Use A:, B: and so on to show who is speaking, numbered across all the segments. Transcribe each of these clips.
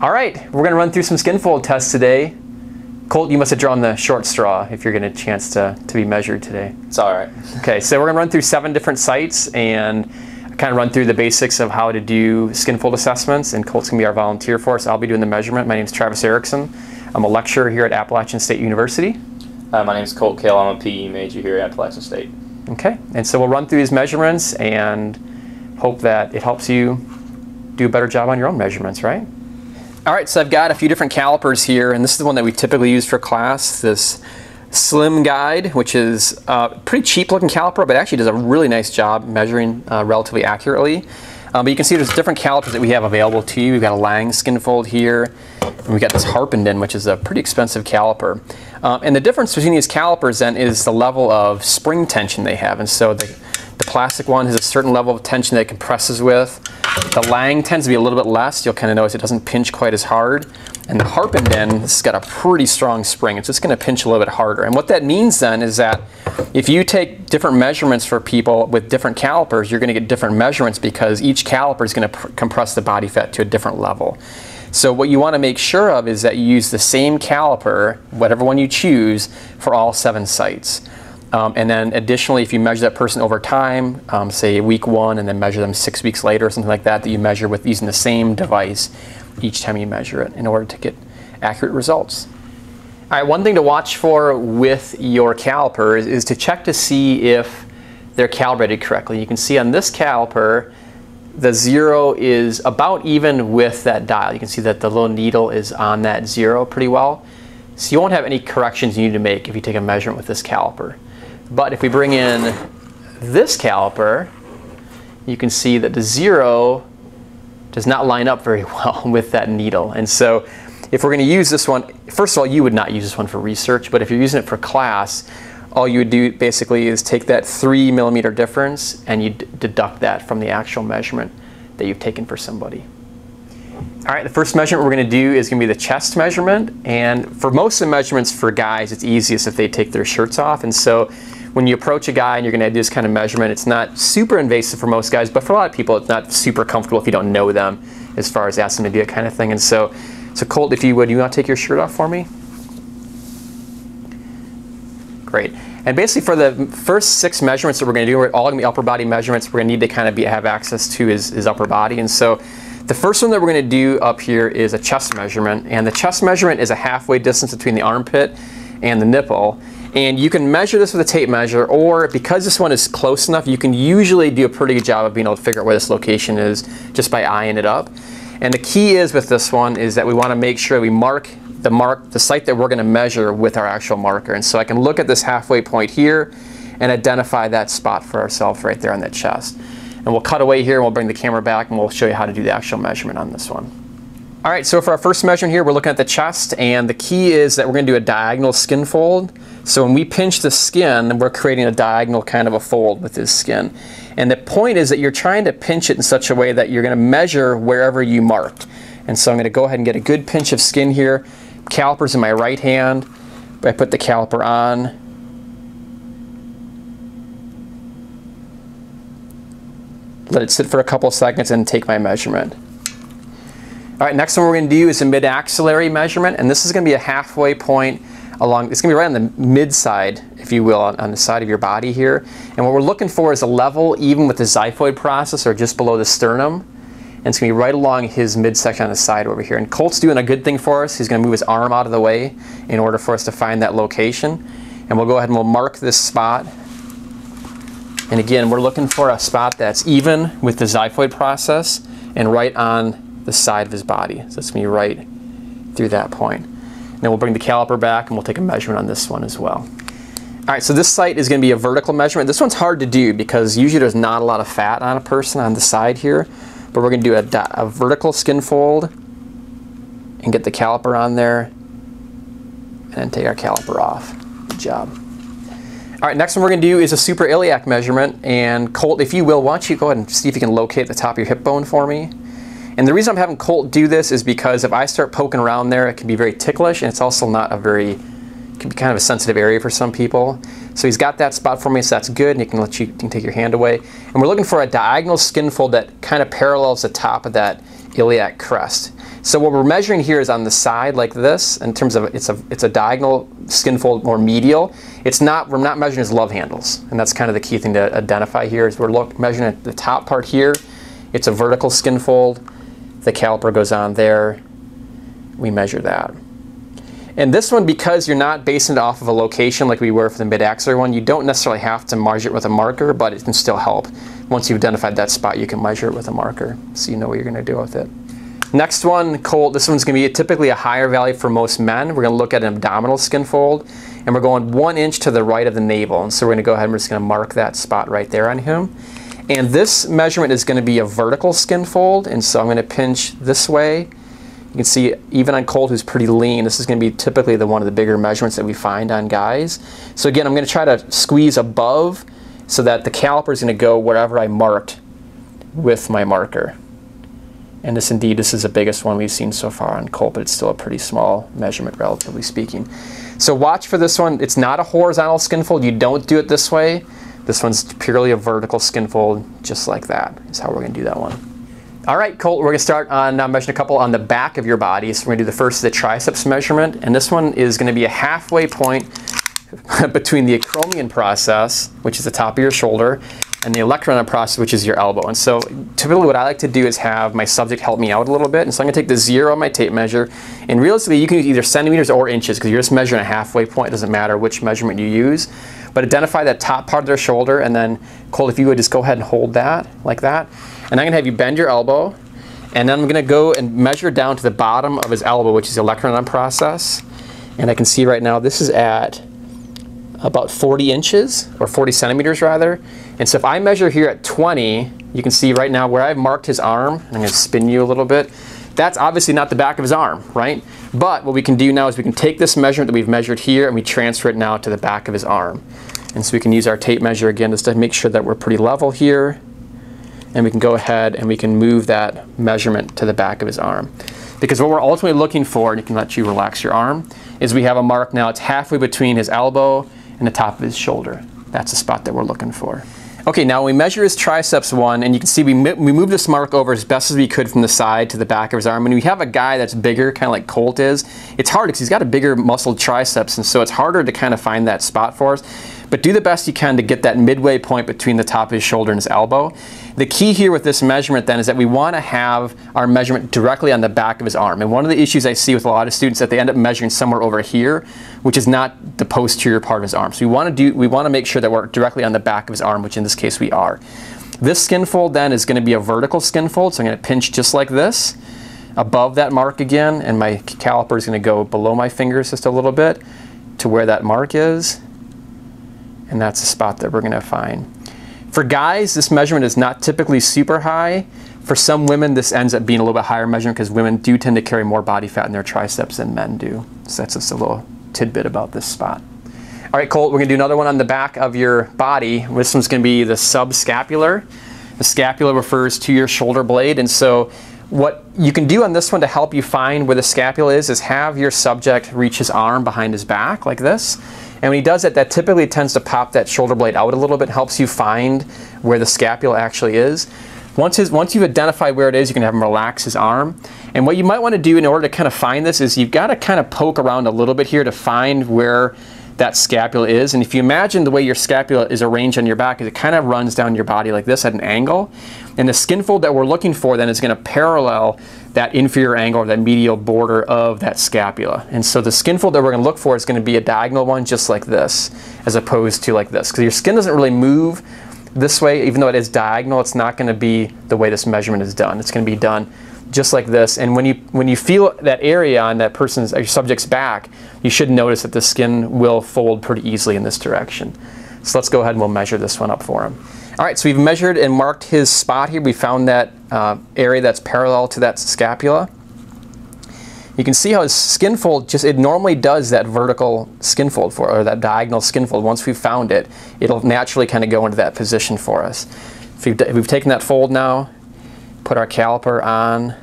A: All right, we're going to run through some skin fold tests today. Colt, you must have drawn the short straw if you're getting a chance to, to be measured today.
B: It's all right.
A: Okay, so we're going to run through seven different sites and kind of run through the basics of how to do skin fold assessments. And Colt's going to be our volunteer for us. I'll be doing the measurement. My name is Travis Erickson. I'm a lecturer here at Appalachian State University.
B: Uh, my name is Colt Kale. I'm a PE major here at Appalachian State.
A: Okay, and so we'll run through these measurements and hope that it helps you do a better job on your own measurements, right? All right, so I've got a few different calipers here, and this is the one that we typically use for class, this Slim Guide, which is a pretty cheap looking caliper, but actually does a really nice job measuring uh, relatively accurately. Um, but you can see there's different calipers that we have available to you. We've got a Lange Skinfold here, and we've got this Harpenden, which is a pretty expensive caliper. Um, and the difference between these calipers then is the level of spring tension they have. And so the, the plastic one has a certain level of tension that it compresses with. The Lange tends to be a little bit less. You'll kind of notice it doesn't pinch quite as hard. And the Harpenden has got a pretty strong spring. It's just going to pinch a little bit harder. And what that means then is that if you take different measurements for people with different calipers, you're going to get different measurements because each caliper is going to compress the body fat to a different level. So what you want to make sure of is that you use the same caliper, whatever one you choose, for all seven sites. Um, and then additionally, if you measure that person over time, um, say week one, and then measure them six weeks later or something like that, that you measure with using the same device each time you measure it in order to get accurate results. All right, one thing to watch for with your caliper is, is to check to see if they're calibrated correctly. You can see on this caliper, the zero is about even with that dial. You can see that the little needle is on that zero pretty well. So you won't have any corrections you need to make if you take a measurement with this caliper. But if we bring in this caliper, you can see that the zero does not line up very well with that needle. And so if we're going to use this one, first of all, you would not use this one for research, but if you're using it for class, all you would do basically is take that three millimeter difference and you deduct that from the actual measurement that you've taken for somebody. All right, the first measurement we're going to do is going to be the chest measurement. And for most of the measurements for guys, it's easiest if they take their shirts off. And so when you approach a guy and you're going to do this kind of measurement, it's not super invasive for most guys, but for a lot of people, it's not super comfortable if you don't know them as far as asking them to do that kind of thing. And so, so Colt, if you would, you want to take your shirt off for me? Great. And basically for the first six measurements that we're going to do, we're all going to be upper body measurements. We're going to need to kind of be, have access to his upper body. And so the first one that we're going to do up here is a chest measurement. And the chest measurement is a halfway distance between the armpit and the nipple. And you can measure this with a tape measure, or because this one is close enough, you can usually do a pretty good job of being able to figure out where this location is just by eyeing it up. And the key is with this one is that we want to make sure we mark the mark, the site that we're going to measure with our actual marker. And so I can look at this halfway point here and identify that spot for ourselves right there on the chest. And we'll cut away here and we'll bring the camera back and we'll show you how to do the actual measurement on this one. All right, so for our first measurement here, we're looking at the chest and the key is that we're gonna do a diagonal skin fold. So when we pinch the skin, we're creating a diagonal kind of a fold with this skin. And the point is that you're trying to pinch it in such a way that you're gonna measure wherever you marked. And so I'm gonna go ahead and get a good pinch of skin here, calipers in my right hand. I put the caliper on. Let it sit for a couple seconds and take my measurement. All right, next one we're going to do is a mid-axillary measurement, and this is going to be a halfway point along, it's going to be right on the mid side, if you will, on, on, the side of your body here. And what we're looking for is a level even with the xiphoid process or just below the sternum. And it's going to be right along his midsection on the side over here. And Colt's doing a good thing for us. He's going to move his arm out of the way in order for us to find that location. And we'll go ahead and we'll mark this spot. And again, we're looking for a spot that's even with the xiphoid process and right on the side of his body. So it's going to be right through that point. And then we'll bring the caliper back and we'll take a measurement on this one as well. All right, so this site is going to be a vertical measurement. This one's hard to do because usually there's not a lot of fat on a person on the side here but we're going to do a, a vertical skin fold and get the caliper on there and then take our caliper off. Good job. All right, next one we're going to do is a suprailiac measurement. And Colt, if you will, why don't you go ahead and see if you can locate the top of your hip bone for me. And the reason I'm having Colt do this is because if I start poking around there, it can be very ticklish and it's also not a very can be kind of a sensitive area for some people. So he's got that spot for me, so that's good, and he can let you, can take your hand away. And we're looking for a diagonal skin fold that kind of parallels the top of that iliac crest. So what we're measuring here is on the side like this in terms of it's a it's a diagonal skin fold more medial. It's not we're not measuring his love handles, and that's kind of the key thing to identify here is we're look, measuring at the top part here. It's a vertical skin fold. The caliper goes on there. We measure that. And this one, because you're not basing it off of a location like we were for the mid-axillary one, you don't necessarily have to measure it with a marker, but it can still help. Once you've identified that spot, you can measure it with a marker so you know what you're going to do with it. Next one, Colt, this one's going to be typically a higher value for most men. We're going to look at an abdominal skin fold, and we're going one inch to the right of the navel. And so we're going to go ahead and we're just going to mark that spot right there on him. And this measurement is going to be a vertical skin fold, and so I'm going to pinch this way you can see even on Colt, who's pretty lean, this is going to be typically the one of the bigger measurements that we find on guys. So again, I'm going to try to squeeze above so that the caliper is going to go wherever I marked with my marker. And this indeed, this is the biggest one we've seen so far on Colt, but it's still a pretty small measurement, relatively speaking. So watch for this one. It's not a horizontal skin fold. You don't do it this way. This one's purely a vertical skin fold, just like that is how we're going to do that one. All right, Colt, we're gonna start on uh, measuring a couple on the back of your body. So we're gonna do the first, the triceps measurement, and this one is gonna be a halfway point between the acromion process, which is the top of your shoulder, and the olecranon process, which is your elbow. And so typically what I like to do is have my subject help me out a little bit. And so I'm gonna take the zero on my tape measure, and realistically you can use either centimeters or inches, because you're just measuring a halfway point. It doesn't matter which measurement you use. But identify that top part of their shoulder, and then Colt, if you would just go ahead and hold that, like that. And I'm gonna have you bend your elbow, and then I'm gonna go and measure down to the bottom of his elbow, which is the olecranon process. And I can see right now this is at about 40 inches, or 40 centimeters rather. And so if I measure here at 20, you can see right now where I've marked his arm, I'm gonna spin you a little bit, that's obviously not the back of his arm, right? But what we can do now is we can take this measurement that we've measured here and we transfer it now to the back of his arm. And so we can use our tape measure again just to make sure that we're pretty level here and we can go ahead and we can move that measurement to the back of his arm. Because what we're ultimately looking for, and you can let you relax your arm, is we have a mark now, it's halfway between his elbow and the top of his shoulder. That's the spot that we're looking for. Okay, now we measure his triceps one, and you can see we, we move this mark over as best as we could from the side to the back of his arm. And we have a guy that's bigger, kind of like Colt is. It's hard because he's got a bigger muscled triceps, and so it's harder to kind of find that spot for us. But do the best you can to get that midway point between the top of his shoulder and his elbow. The key here with this measurement then is that we want to have our measurement directly on the back of his arm. And one of the issues I see with a lot of students is that they end up measuring somewhere over here, which is not the posterior part of his arm. So we want to do we want to make sure that we're directly on the back of his arm, which in this case we are. This skin fold then is going to be a vertical skin fold, so I'm going to pinch just like this above that mark again, and my caliper is going to go below my fingers just a little bit to where that mark is, and that's the spot that we're going to find. For guys, this measurement is not typically super high. For some women, this ends up being a little bit higher measurement because women do tend to carry more body fat in their triceps than men do. So that's just a little tidbit about this spot. All right, Colt, we're gonna do another one on the back of your body. This one's gonna be the subscapular. The scapula refers to your shoulder blade, and so what you can do on this one to help you find where the scapula is is have your subject reach his arm behind his back like this. And when he does that, that typically tends to pop that shoulder blade out a little bit, helps you find where the scapula actually is. Once, his, once you've identified where it is, you can have him relax his arm. And what you might want to do in order to kind of find this is you've got to kind of poke around a little bit here to find where that scapula is. And if you imagine the way your scapula is arranged on your back, it kind of runs down your body like this at an angle. And the skin fold that we're looking for then is going to parallel that inferior angle or that medial border of that scapula. And so the skin fold that we're going to look for is going to be a diagonal one just like this, as opposed to like this. Because your skin doesn't really move this way, even though it is diagonal, it's not going to be the way this measurement is done. It's going to be done just like this. And when you when you feel that area on that person's your subject's back, you should notice that the skin will fold pretty easily in this direction. So let's go ahead and we'll measure this one up for him. All right, so we've measured and marked his spot here. We found that uh, area that's parallel to that scapula. You can see how his skin fold just, it normally does that vertical skin fold for, or that diagonal skin fold. Once we've found it, it'll naturally kind of go into that position for us. If we've, if we've taken that fold now, put our caliper on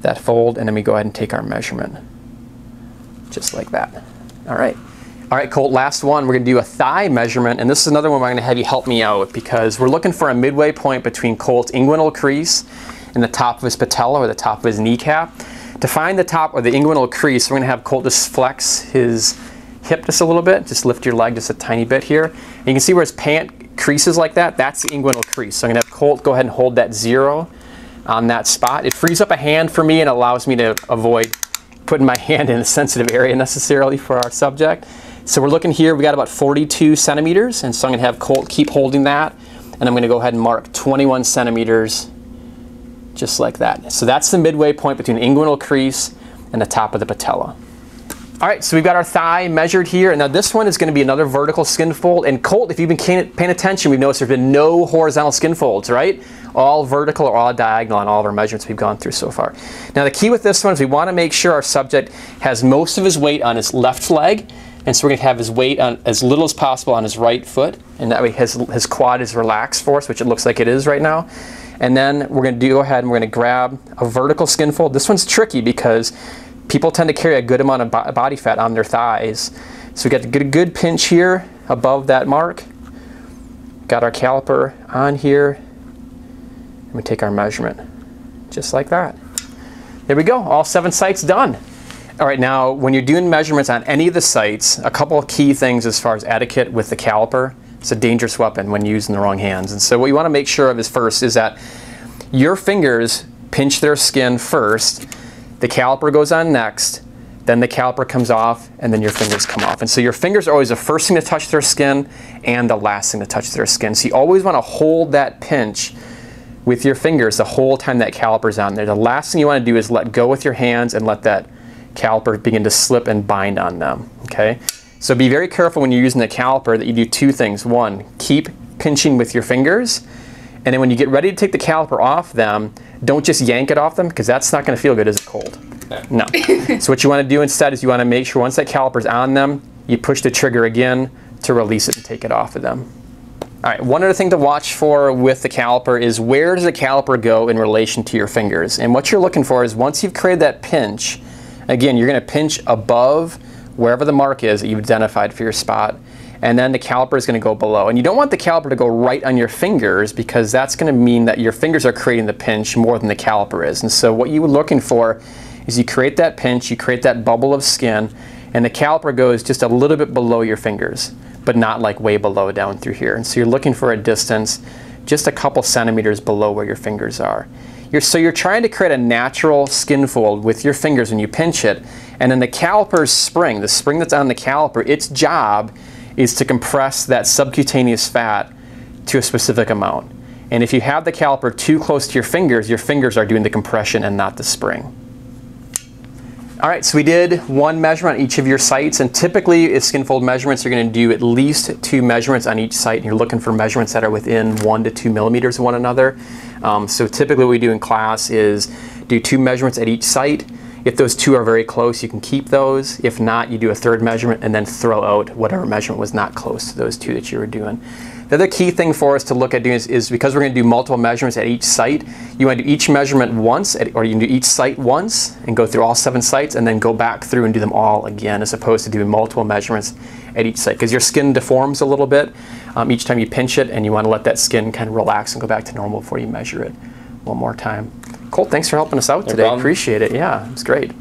A: that fold, and then we go ahead and take our measurement. Just like that. All right. All right, Colt, last one. We're going to do a thigh measurement, and this is another one where I'm going to have you help me out because we're looking for a midway point between Colt's inguinal crease and the top of his patella or the top of his kneecap. To find the top or the inguinal crease, we're going to have Colt just flex his hip just a little bit. Just lift your leg just a tiny bit here. And you can see where his pant creases like that. That's the inguinal crease. So I'm to have Colt go ahead and hold that zero on that spot. It frees up a hand for me and allows me to avoid putting my hand in a sensitive area necessarily for our subject. So we're looking here, we got about 42 centimeters, and so I'm gonna have Colt keep holding that, and I'm gonna go ahead and mark 21 centimeters, just like that. So that's the midway point between inguinal crease and the top of the patella. All right, so we've got our thigh measured here. and Now this one is going to be another vertical skin fold. And Colt, if you've been paying attention, we've noticed there's been no horizontal skin folds, right? All vertical or all diagonal on all of our measurements we've gone through so far. Now the key with this one is we want to make sure our subject has most of his weight on his left leg. And so we're going to have his weight on as little as possible on his right foot. And that way his, his quad is relaxed for us, which it looks like it is right now. And then we're going to go ahead and we're going to grab a vertical skin fold. This one's tricky because people tend to carry a good amount of body fat on their thighs. So we got a good pinch here above that mark. Got our caliper on here. And we take our measurement, just like that. There we go, all seven sites done. All right, now when you're doing measurements on any of the sites, a couple of key things as far as etiquette with the caliper. It's a dangerous weapon when used in the wrong hands. And so what you want to make sure of is first is that your fingers pinch their skin first the caliper goes on next, then the caliper comes off, and then your fingers come off. And so your fingers are always the first thing to touch their skin and the last thing to touch their skin. So you always want to hold that pinch with your fingers the whole time that caliper's on there. The last thing you want to do is let go with your hands and let that caliper begin to slip and bind on them, okay? So be very careful when you're using the caliper that you do two things. One, keep pinching with your fingers, and then when you get ready to take the caliper off them, don't just yank it off them because that's not going to feel good as a cold. No. so what you want to do instead is you want to make sure once that caliper's on them, you push the trigger again to release it and take it off of them. All right, one other thing to watch for with the caliper is where does the caliper go in relation to your fingers? And what you're looking for is once you've created that pinch, again, you're going to pinch above wherever the mark is that you've identified for your spot and then the caliper is going to go below. And you don't want the caliper to go right on your fingers because that's going to mean that your fingers are creating the pinch more than the caliper is. And so what you're looking for is you create that pinch, you create that bubble of skin, and the caliper goes just a little bit below your fingers, but not like way below down through here. And so you're looking for a distance just a couple centimeters below where your fingers are. You're, so you're trying to create a natural skin fold with your fingers when you pinch it, and then the caliper's spring, the spring that's on the caliper, its job is to compress that subcutaneous fat to a specific amount. And if you have the caliper too close to your fingers, your fingers are doing the compression and not the spring. All right, so we did one measurement on each of your sites, and typically with skinfold measurements, you're gonna do at least two measurements on each site, and you're looking for measurements that are within one to two millimeters of one another. Um, so typically what we do in class is do two measurements at each site, if those two are very close, you can keep those. If not, you do a third measurement and then throw out whatever measurement was not close to those two that you were doing. The other key thing for us to look at doing is, is because we're going to do multiple measurements at each site, you want to do each measurement once, at, or you can do each site once and go through all seven sites and then go back through and do them all again as opposed to doing multiple measurements at each site because your skin deforms a little bit um, each time you pinch it and you want to let that skin kind of relax and go back to normal before you measure it one more time. Colt, thanks for helping us out no today. Problem. Appreciate it. Yeah, it's great.